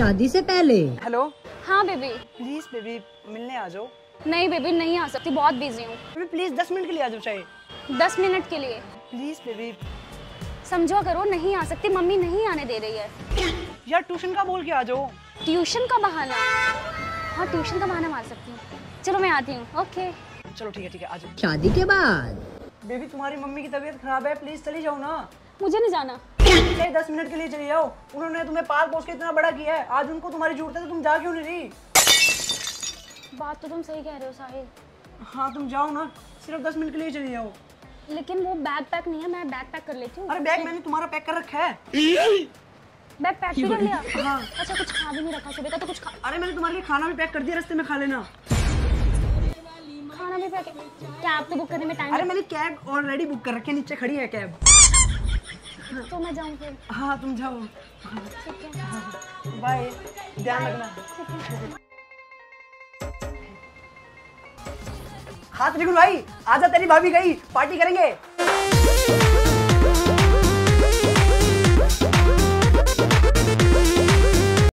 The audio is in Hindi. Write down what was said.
शादी से पहले? हेलो हाँ बेबी। प्लीज़ बेबी मिलने आ जाओ। नहीं बेबी नहीं आ सकती बहुत बिज़ी हूँ। बेबी प्लीज़ दस मिनट के लिए आ जाओ चाहे दस मिनट के लिए? Please baby. समझो करो नहीं आ सकती मम्मी नहीं आने दे रही है। यार ट्यूशन का बोल के आ जाओ। ट्यूशन का बहाना? हाँ ट्यूशन का बहाना मार सकती हूँ। चलो मैं आती हूँ। ओके चलो ठीक है ठीक है आ जाओ। शादी के बाद? बेबी तुम्हारी मम्मी की तबीयत खराब है प्लीज़ चली जाओ ना। मुझे नहीं जाना। चाहे दस मिनट के लिए चले जाओ। उन्होंने तुम्हें पाल पोस के इतना बड़ा किया है। आज उनको तुम्हारी ज़रूरत है तो तुम जा क्यों नहीं रही? बात तो तुम सही कह रहे हो साहिल। हाँ तुम जाओ ना। सिर्फ़ दस मिनट के लिए चले जाओ। लेकिन वो बैग पैक नहीं है मैं बैग पैक कर लेती हूँ। अरे बैग मैंने तुम्हारा पैक कर रखा है। बैग पैक भी कर लिया? हाँ। अच्छा कुछ खा भी नहीं रखा सुबह का तो कुछ खा अरे मैंने तुम्हारे लिए खाना भी पैक कर दिया रास्ते में खा लेना। खाना भी पैक कैब तो बुक करने में टाइम अरे मैंने कैब ऑलरेडी बुक कर रखी है नीचे खड़ी है कैब। तो मैं जाऊँ फिर? हाँ तुम जाओ। ठीक है। बाय ध्यान रखना। हाथ त्रिगुण भाई आजा तेरी भाभी गई। पार्टी करेंगे।